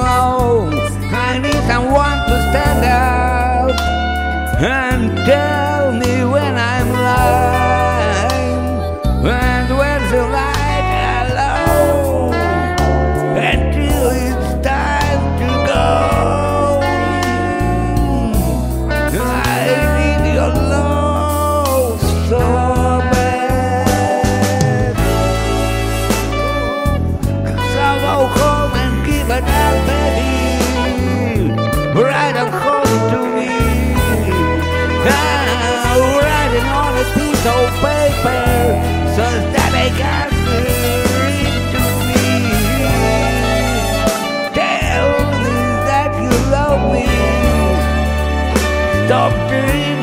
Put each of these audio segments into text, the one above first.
Oh, I need to stand out and. Don't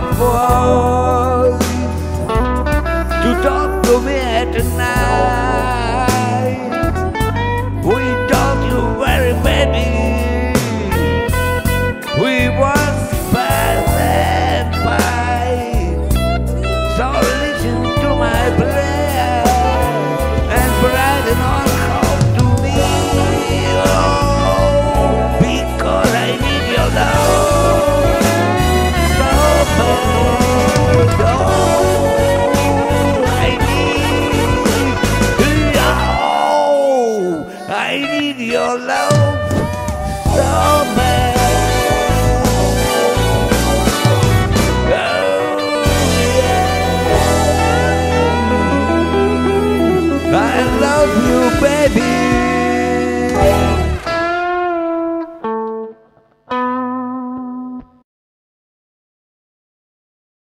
phone to talk to me at night. We talked very many. We was passing by. So listen to my prayer and brighten on. your love so bad. Oh, yeah. I love you, baby.